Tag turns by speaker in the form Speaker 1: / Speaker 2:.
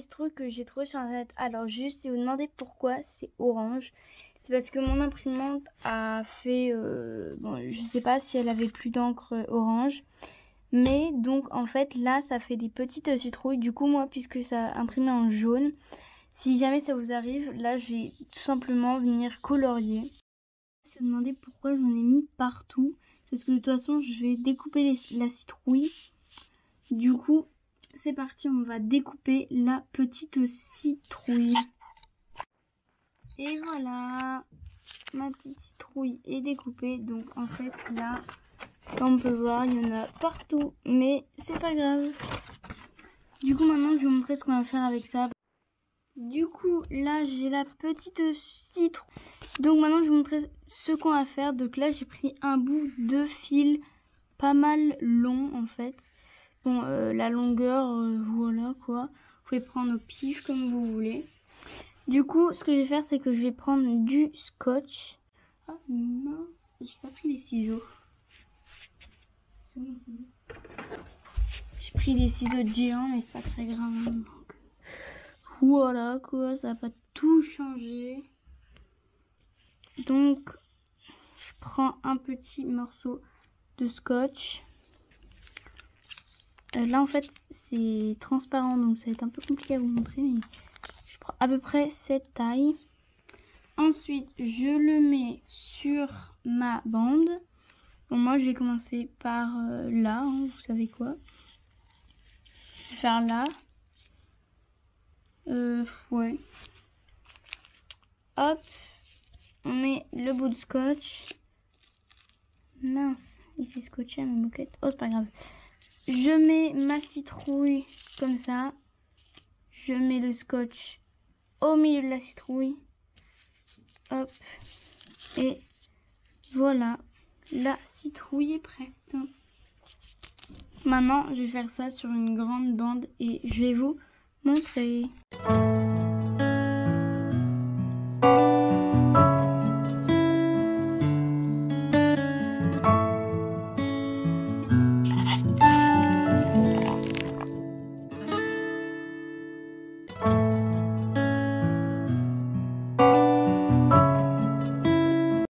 Speaker 1: citrouille que j'ai trouvé sur internet. Alors juste, si vous demandez pourquoi c'est orange, c'est parce que mon imprimante a fait, euh, bon, je sais pas si elle avait plus d'encre orange, mais donc en fait là, ça fait des petites citrouilles. Du coup moi, puisque ça a imprimé en jaune, si jamais ça vous arrive, là je vais tout simplement venir colorier. Je me demandais pourquoi j'en ai mis partout, parce que de toute façon je vais découper la citrouille. Du coup, c'est parti, on va découper la petite citrouille. Et voilà, ma petite citrouille est découpée. Donc en fait là, comme on peut voir, il y en a partout. Mais c'est pas grave. Du coup maintenant, je vais vous montrer ce qu'on va faire avec ça. Du coup, là, j'ai la petite citrouille. Donc maintenant, je vais vous montrer ce qu'on va faire. Donc là, j'ai pris un bout de fil pas mal long en fait. Bon, euh, la longueur, euh, voilà quoi. Vous pouvez prendre au pif comme vous voulez. Du coup, ce que je vais faire, c'est que je vais prendre du scotch. Ah mince, j'ai pas pris les ciseaux. J'ai pris des ciseaux de géant, mais c'est pas très grave. voilà quoi, ça va pas tout changer. Donc, je prends un petit morceau de scotch. Euh, là en fait c'est transparent donc ça va être un peu compliqué à vous montrer mais à peu près cette taille. Ensuite, je le mets sur ma bande. Bon, moi, je vais commencer par euh, là, hein, vous savez quoi. Je vais faire là. Euh, ouais. Hop. On met le bout de scotch. Mince, il s'est scotché à ma moquette. Oh, c'est pas grave. Je mets ma citrouille comme ça. Je mets le scotch au milieu de la citrouille. Hop. Et voilà, la citrouille est prête. Maintenant, je vais faire ça sur une grande bande et je vais vous montrer.